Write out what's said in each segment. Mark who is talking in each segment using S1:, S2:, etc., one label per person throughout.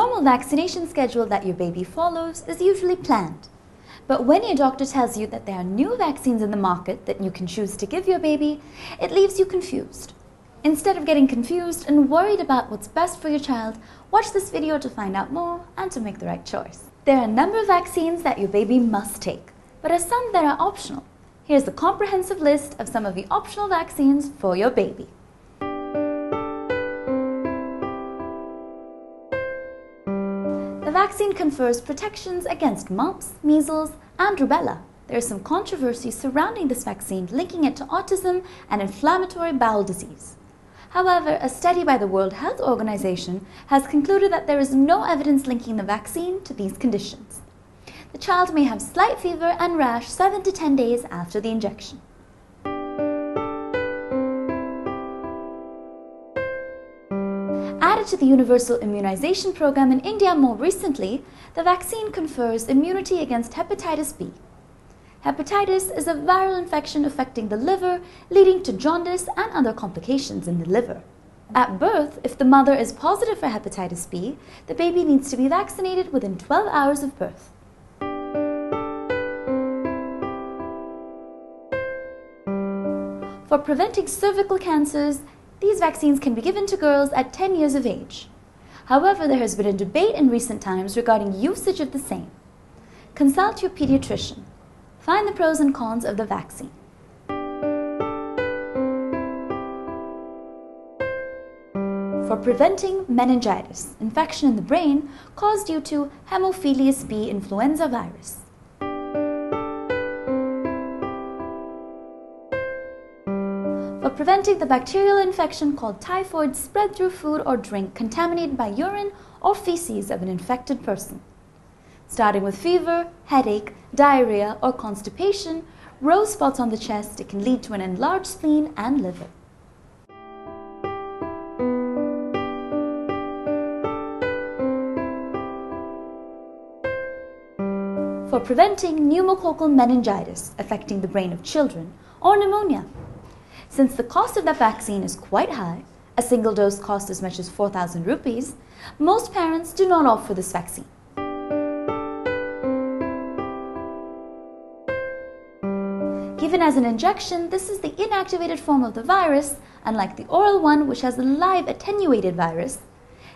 S1: normal vaccination schedule that your baby follows is usually planned. But when your doctor tells you that there are new vaccines in the market that you can choose to give your baby, it leaves you confused. Instead of getting confused and worried about what's best for your child, watch this video to find out more and to make the right choice. There are a number of vaccines that your baby must take, but are some that are optional. Here's a comprehensive list of some of the optional vaccines for your baby. The vaccine confers protections against mumps, measles, and rubella. There is some controversy surrounding this vaccine, linking it to autism and inflammatory bowel disease. However, a study by the World Health Organization has concluded that there is no evidence linking the vaccine to these conditions. The child may have slight fever and rash 7 to 10 days after the injection. Added to the universal immunization program in India more recently, the vaccine confers immunity against hepatitis B. Hepatitis is a viral infection affecting the liver, leading to jaundice and other complications in the liver. At birth, if the mother is positive for hepatitis B, the baby needs to be vaccinated within 12 hours of birth. For preventing cervical cancers, these vaccines can be given to girls at 10 years of age. However, there has been a debate in recent times regarding usage of the same. Consult your pediatrician. Find the pros and cons of the vaccine. For preventing meningitis, infection in the brain caused due to Haemophilus B influenza virus. For preventing the bacterial infection called typhoid spread through food or drink contaminated by urine or feces of an infected person starting with fever, headache, diarrhea, or constipation, rose spots on the chest, it can lead to an enlarged spleen and liver. For preventing pneumococcal meningitis affecting the brain of children or pneumonia. Since the cost of that vaccine is quite high, a single dose costs as much as 4,000 rupees, most parents do not opt for this vaccine. Given as an injection, this is the inactivated form of the virus, unlike the oral one which has a live attenuated virus.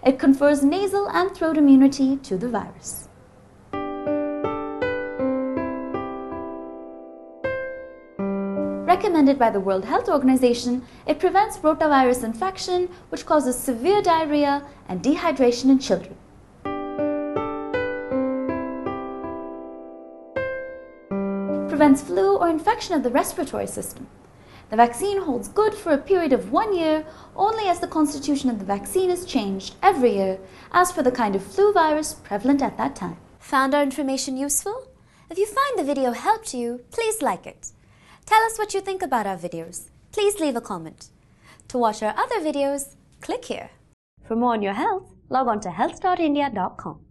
S1: It confers nasal and throat immunity to the virus. Recommended by the World Health Organization, it prevents rotavirus infection which causes severe diarrhea and dehydration in children. prevents flu or infection of the respiratory system. The vaccine holds good for a period of one year only as the constitution of the vaccine is changed every year as for the kind of flu virus prevalent at that time. Found our information useful? If you find the video helped you, please like it. Tell us what you think about our videos. Please leave a comment. To watch our other videos, click here. For more on your health, log on to health.india.com.